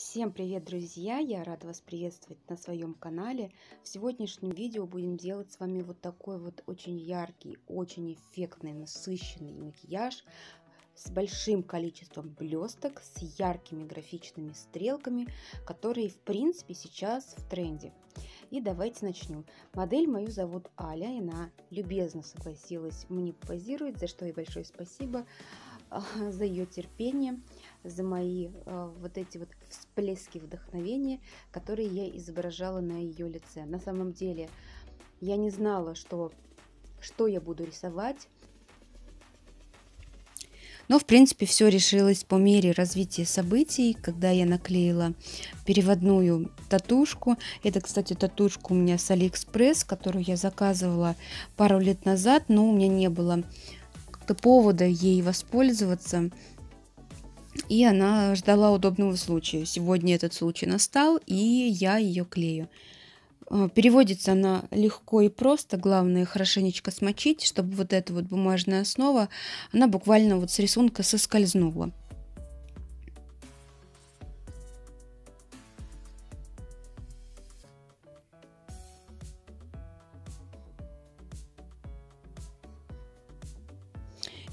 Всем привет, друзья! Я рада вас приветствовать на своем канале. В сегодняшнем видео будем делать с вами вот такой вот очень яркий, очень эффектный, насыщенный макияж с большим количеством блесток, с яркими графичными стрелками, которые в принципе сейчас в тренде. И давайте начнем. Модель мою зовут Аля, и она любезно согласилась мне позировать, за что ей большое спасибо за ее терпение за мои э, вот эти вот всплески вдохновения, которые я изображала на ее лице. На самом деле я не знала, что, что я буду рисовать. Но, в принципе, все решилось по мере развития событий, когда я наклеила переводную татушку. Это, кстати, татушка у меня с Алиэкспресс, которую я заказывала пару лет назад, но у меня не было повода ей воспользоваться и она ждала удобного случая. Сегодня этот случай настал, и я ее клею. А, переводится она легко и просто, главное хорошенечко смочить, чтобы вот эта вот бумажная основа, она буквально вот с рисунка соскользнула.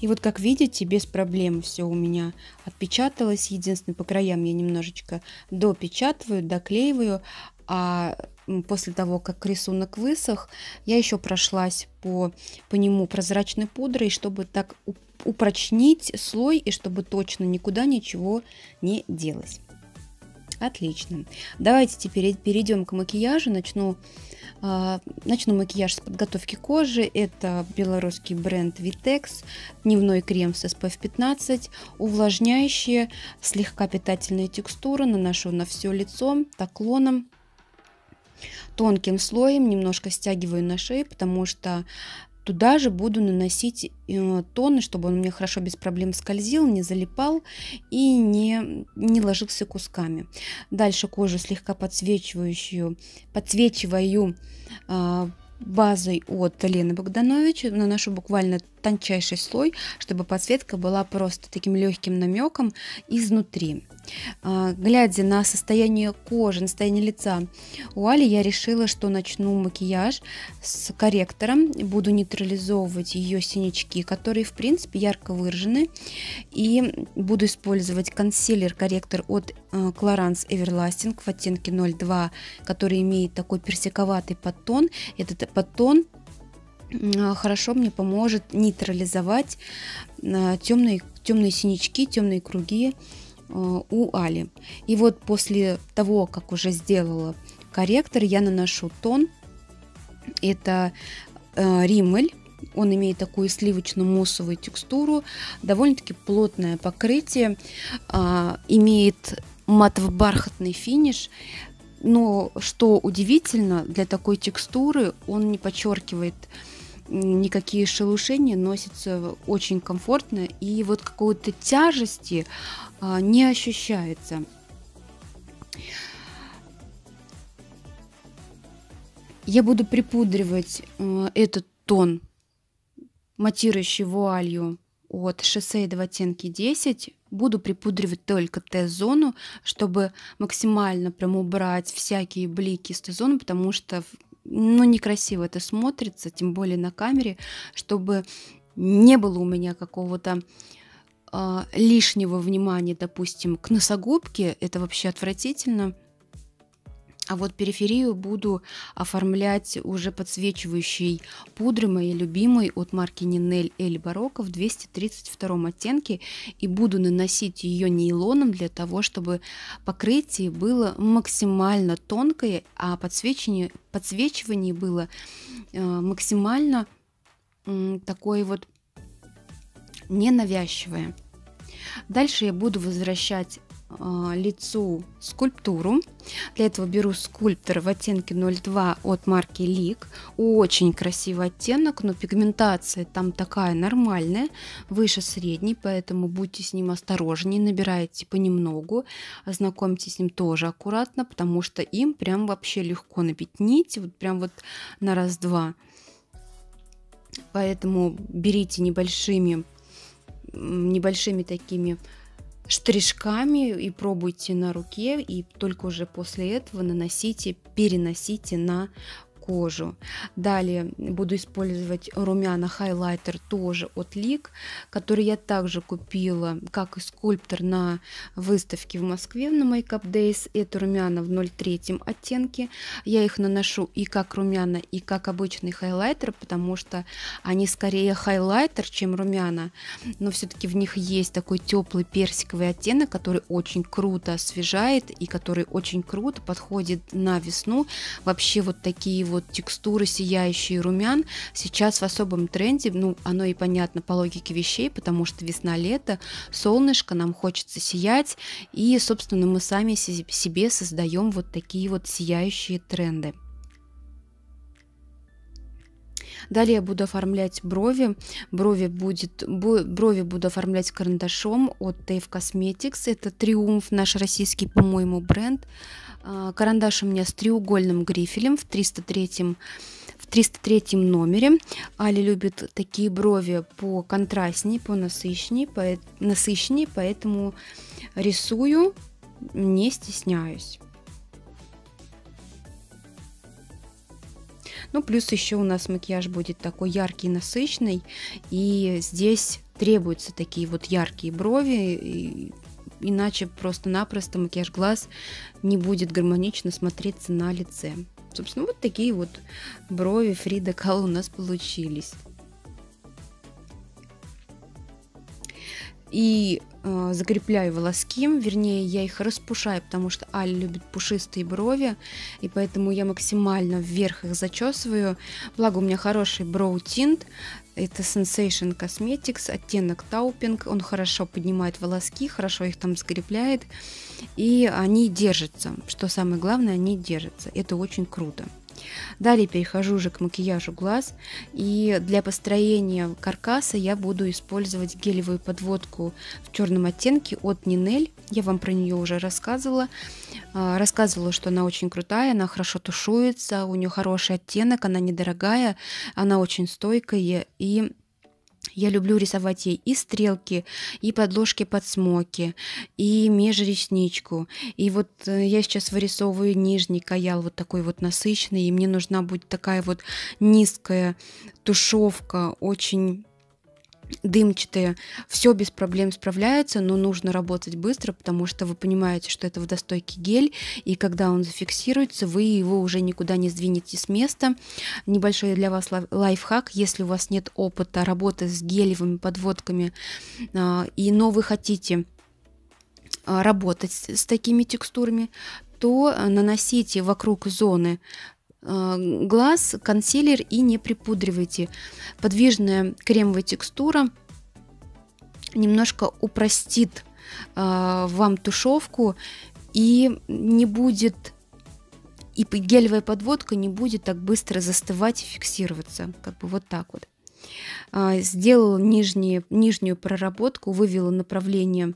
И вот как видите, без проблем все у меня отпечаталось. Единственное, по краям я немножечко допечатываю, доклеиваю. А после того, как рисунок высох, я еще прошлась по, по нему прозрачной пудрой, чтобы так упрочнить слой и чтобы точно никуда ничего не делось. Отлично. Давайте теперь перейдем к макияжу. Начну а, начну макияж с подготовки кожи. Это белорусский бренд Vitex, дневной крем с SPF 15, увлажняющие, слегка питательная текстура. Наношу на все лицо таклоном тонким слоем, немножко стягиваю на шею, потому что Туда же буду наносить э, тоны, чтобы он меня хорошо без проблем скользил, не залипал и не, не ложился кусками. Дальше кожу слегка подсвечивающую, подсвечиваю а, базой от Лены Богданович. Наношу буквально тончайший слой, чтобы подсветка была просто таким легким намеком изнутри. А, глядя на состояние кожи, на состояние лица у Али, я решила, что начну макияж с корректором. Буду нейтрализовывать ее синячки, которые, в принципе, ярко выражены. И буду использовать консилер-корректор от э, Clarins Everlasting в оттенке 02, который имеет такой персиковатый подтон. Этот подтон хорошо мне поможет нейтрализовать э, темные, темные синячки, темные круги у Али. И вот после того, как уже сделала корректор, я наношу тон. Это э, Риммель. Он имеет такую сливочно-муссовую текстуру, довольно-таки плотное покрытие, э, имеет матово-бархатный финиш. Но что удивительно, для такой текстуры он не подчеркивает никакие шелушения, носится очень комфортно и вот какой-то тяжести а, не ощущается. Я буду припудривать э, этот тон матирующий вуалью от Шоссе в оттенке 10. Буду припудривать только Т-зону, чтобы максимально прям убрать всякие блики с Т-зоны, потому что ну, некрасиво это смотрится, тем более на камере, чтобы не было у меня какого-то э, лишнего внимания, допустим, к носогубке, это вообще отвратительно. А вот периферию буду оформлять уже подсвечивающей пудрой моей любимой от марки Ninel Эль Барокко в 232 оттенке. И буду наносить ее нейлоном для того, чтобы покрытие было максимально тонкое, а подсвечивание, подсвечивание было э, максимально такое вот ненавязчивое. Дальше я буду возвращать лицу скульптуру. Для этого беру скульптор в оттенке 02 от марки Лик. Очень красивый оттенок, но пигментация там такая нормальная, выше средней, поэтому будьте с ним осторожнее, набирайте понемногу, ознакомьтесь с ним тоже аккуратно, потому что им прям вообще легко набить нить, вот прям вот на раз-два. Поэтому берите небольшими, небольшими такими штришками и пробуйте на руке, и только уже после этого наносите, переносите на кожу. Далее буду использовать румяна хайлайтер тоже от Лик, который я также купила, как и скульптор на выставке в Москве на Makeup Days. Это румяна в 0,3 оттенке. Я их наношу и как румяна, и как обычный хайлайтер, потому что они скорее хайлайтер, чем румяна, но все-таки в них есть такой теплый персиковый оттенок, который очень круто освежает и который очень круто подходит на весну. Вообще вот такие вот вот текстуры сияющие румян сейчас в особом тренде, ну, оно и понятно по логике вещей, потому что весна-лето, солнышко, нам хочется сиять, и, собственно, мы сами себе создаем вот такие вот сияющие тренды. Далее я буду оформлять брови. Брови, будет, брови буду оформлять карандашом от Tave Cosmetics. Это Триумф, наш российский, по-моему, бренд. А, карандаш у меня с треугольным грифелем в 303 в 303 номере. Али любит такие брови по контрастней, по насыщенней, по, насыщенней, поэтому рисую, не стесняюсь. Ну, плюс еще у нас макияж будет такой яркий, насыщенный, и здесь требуются такие вот яркие брови, иначе просто-напросто макияж глаз не будет гармонично смотреться на лице. Собственно, вот такие вот брови Фрида Кал у нас получились. И э, закрепляю волоски, вернее, я их распушаю, потому что Аля любит пушистые брови, и поэтому я максимально вверх их зачесываю. Благо у меня хороший броу тинт, это Sensation Cosmetics, оттенок Таупинг. Он хорошо поднимает волоски, хорошо их там скрепляет. И они держатся. Что самое главное, они держатся. Это очень круто. Далее перехожу уже к макияжу глаз. И для построения каркаса я буду использовать гелевую подводку в черном оттенке от Нинель. Я вам про нее уже рассказывала. А, рассказывала, что она очень крутая, она хорошо тушуется, у нее хороший оттенок, она недорогая, она очень стойкая и я люблю рисовать ей и стрелки, и подложки под смоки, и межресничку. И вот э, я сейчас вырисовываю нижний каял, вот такой вот насыщенный, и мне нужна будет такая вот низкая тушевка, очень дымчатые, все без проблем справляется, но нужно работать быстро, потому что вы понимаете, что это водостойкий гель, и когда он зафиксируется, вы его уже никуда не сдвинете с места. Небольшой для вас лайфхак, если у вас нет опыта работы с гелевыми подводками, а, и но вы хотите а, работать с такими текстурами, то наносите вокруг зоны глаз, консилер и не припудривайте. Подвижная кремовая текстура немножко упростит э, вам тушевку и не будет и гелевая подводка не будет так быстро застывать и фиксироваться. Как бы вот так вот. А, сделала нижние, нижнюю проработку, вывела направление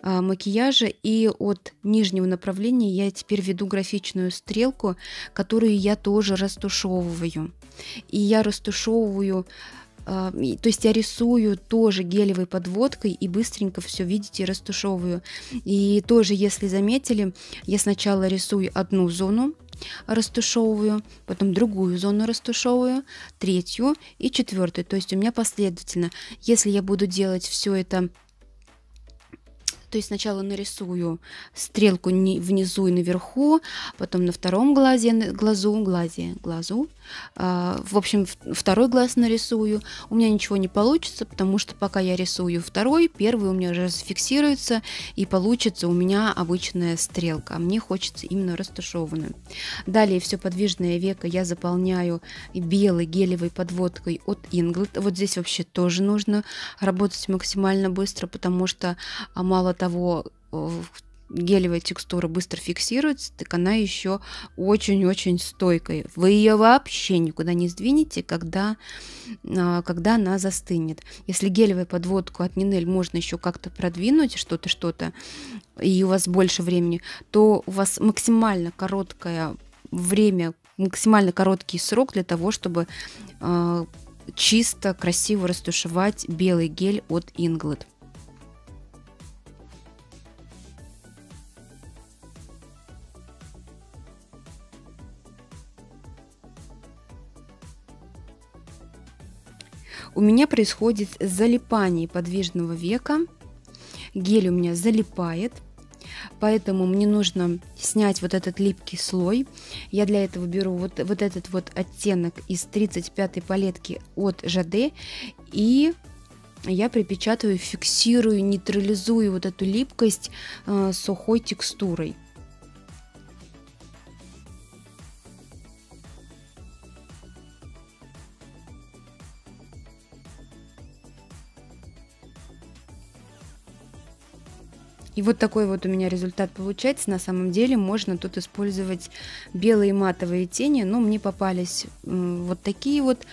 а, макияжа, и от нижнего направления я теперь веду графичную стрелку, которую я тоже растушевываю. И я растушевываю а, то есть я рисую тоже гелевой подводкой и быстренько все, видите, растушевываю. И тоже, если заметили, я сначала рисую одну зону, растушевываю, потом другую зону растушевываю, третью и четвертую. То есть у меня последовательно. Если я буду делать все это то есть сначала нарисую стрелку внизу и наверху, потом на втором глазе, глазу, глазе, глазу. А, в общем, второй глаз нарисую. У меня ничего не получится, потому что пока я рисую второй, первый у меня уже зафиксируется, и получится у меня обычная стрелка. Мне хочется именно растушеванную. Далее все подвижное веко я заполняю белой гелевой подводкой от Inglot. Вот здесь вообще тоже нужно работать максимально быстро, потому что а, мало того, гелевая текстура быстро фиксируется, так она еще очень-очень стойкая. Вы ее вообще никуда не сдвинете, когда, а, когда она застынет. Если гелевую подводку от Нинель можно еще как-то продвинуть, что-то, что-то, и у вас больше времени, то у вас максимально короткое время, максимально короткий срок для того, чтобы э, чисто, красиво растушевать белый гель от Inglot. У меня происходит залипание подвижного века. Гель у меня залипает. Поэтому мне нужно снять вот этот липкий слой. Я для этого беру вот, вот этот вот оттенок из 35 палетки от Жаде и я припечатываю, фиксирую, нейтрализую вот эту липкость э, сухой текстурой. И вот такой вот у меня результат получается. На самом деле можно тут использовать белые матовые тени, но мне попались вот такие вот.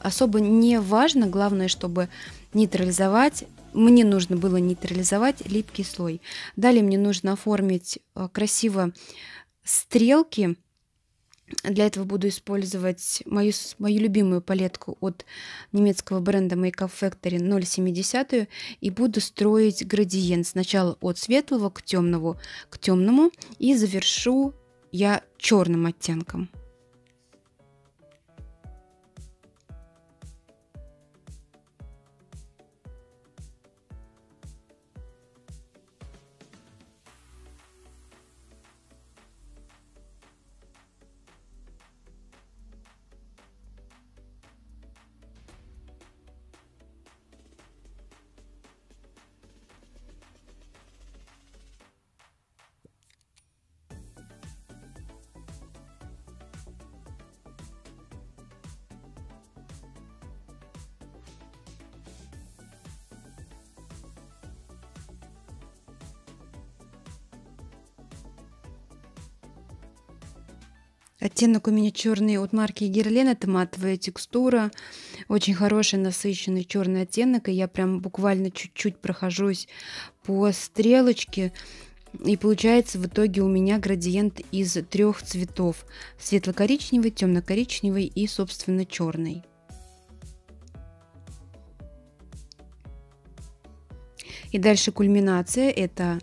Особо не важно, главное, чтобы нейтрализовать мне нужно было нейтрализовать липкий слой. Далее мне нужно оформить э, красиво стрелки для этого буду использовать мою, мою любимую палетку от немецкого бренда Makeup Factory 0,70 и буду строить градиент сначала от светлого к темному, к темному и завершу я черным оттенком. Оттенок у меня черный от марки Герлен. Это матовая текстура. Очень хороший, насыщенный черный оттенок. И я прям буквально чуть-чуть прохожусь по стрелочке. И получается в итоге у меня градиент из трех цветов. Светло-коричневый, темно-коричневый и, собственно, черный. И дальше кульминация. Это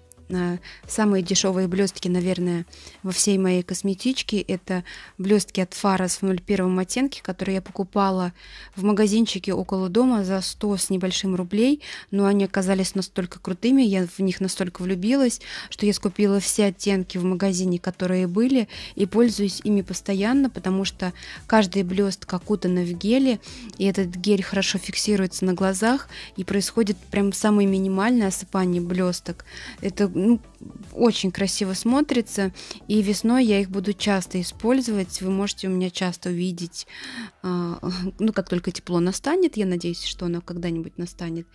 Самые дешевые блестки, наверное, во всей моей косметичке это блестки от Фарас в 01 оттенке, которые я покупала в магазинчике около дома за 100 с небольшим рублей, но они оказались настолько крутыми, я в них настолько влюбилась, что я скупила все оттенки в магазине, которые были, и пользуюсь ими постоянно, потому что каждый блесток окутан в геле, и этот гель хорошо фиксируется на глазах, и происходит прям самое минимальное осыпание блесток. Это ну, очень красиво смотрится, и весной я их буду часто использовать. Вы можете у меня часто увидеть, а, ну, как только тепло настанет, я надеюсь, что оно когда-нибудь настанет,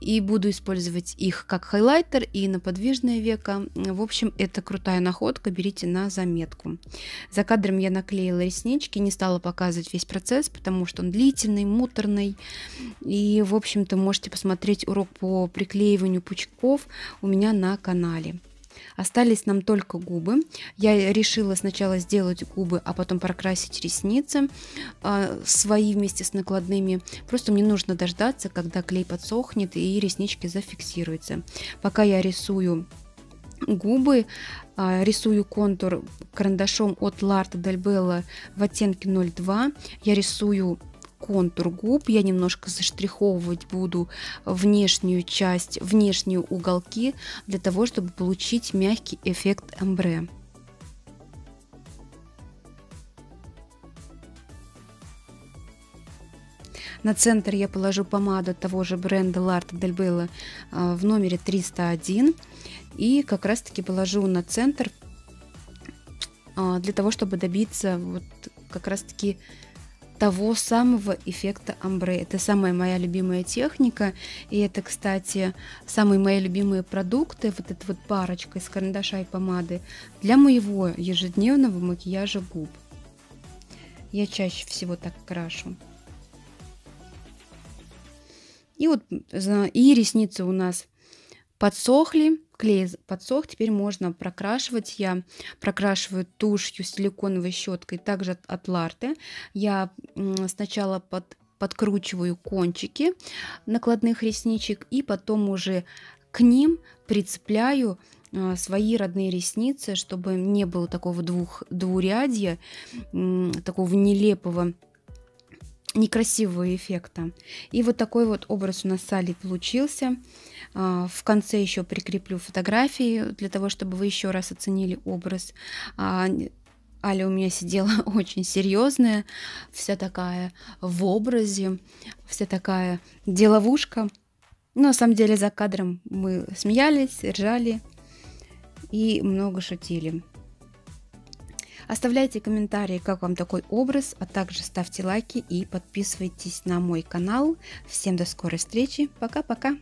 и буду использовать их как хайлайтер и на подвижное веко. В общем, это крутая находка, берите на заметку. За кадром я наклеила реснички, не стала показывать весь процесс, потому что он длительный, муторный. И, в общем-то, можете посмотреть урок по приклеиванию пучков у меня на канале. Остались нам только губы. Я решила сначала сделать губы, а потом прокрасить ресницы э, свои вместе с накладными. Просто мне нужно дождаться, когда клей подсохнет и реснички зафиксируются. Пока я рисую губы, э, рисую контур карандашом от Del Bella в оттенке 02. Я рисую контур губ. Я немножко заштриховывать буду внешнюю часть, внешние уголки, для того, чтобы получить мягкий эффект амбре. На центр я положу помаду того же бренда L'Art Del Bella а, в номере 301. И как раз таки положу на центр а, для того, чтобы добиться вот как раз таки того самого эффекта амбре. Это самая моя любимая техника, и это, кстати, самые мои любимые продукты, вот эта вот парочка из карандаша и помады для моего ежедневного макияжа губ. Я чаще всего так крашу. И вот и ресницы у нас подсохли, клей подсох, теперь можно прокрашивать. Я прокрашиваю тушью силиконовой щеткой, также от, от Ларте. Я сначала под, подкручиваю кончики накладных ресничек и потом уже к ним прицепляю а, свои родные ресницы, чтобы не было такого двух, двурядья, такого нелепого некрасивого эффекта. И вот такой вот образ у нас с Алей получился. А, в конце еще прикреплю фотографии для того, чтобы вы еще раз оценили образ. А, Аля у меня сидела очень серьезная, вся такая в образе, вся такая деловушка. Но на самом деле за кадром мы смеялись, ржали и много шутили. Оставляйте комментарии, как вам такой образ, а также ставьте лайки и подписывайтесь на мой канал. Всем до скорой встречи. Пока-пока.